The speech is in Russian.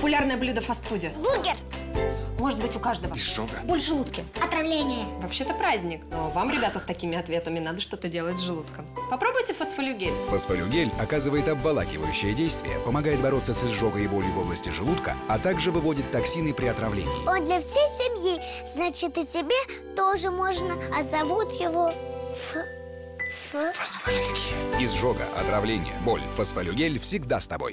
Популярное блюдо в фастфуде. Бургер. Может быть, у каждого. Изжога. Боль в желудке. Отравление. Вообще-то праздник. Но вам, ребята, с такими ответами надо что-то делать с желудком. Попробуйте фосфолюгель. Фосфолюгель оказывает обволакивающее действие, помогает бороться с изжогой и болью в области желудка, а также выводит токсины при отравлении. Он для всей семьи. Значит, и тебе тоже можно. А зовут его... Ф... Ф... Изжога, отравление, боль. Фосфолюгель всегда с тобой.